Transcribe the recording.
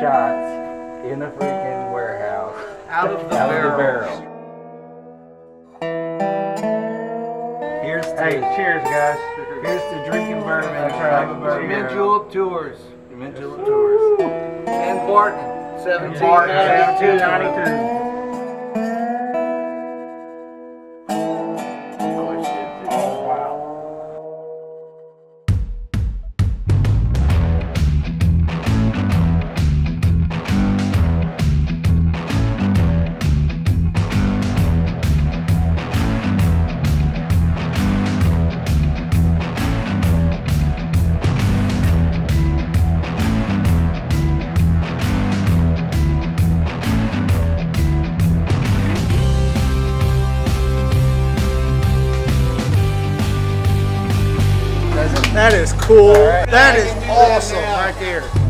shots in the freaking warehouse. Out of the Out of the barrel. barrel. Here's Hey, cheers, guys. Here's to drinking bourbon. Right. Mint Julep Tours. Mint Julep Tours. And Barton. 1792. That is cool. Right. That is awesome right there.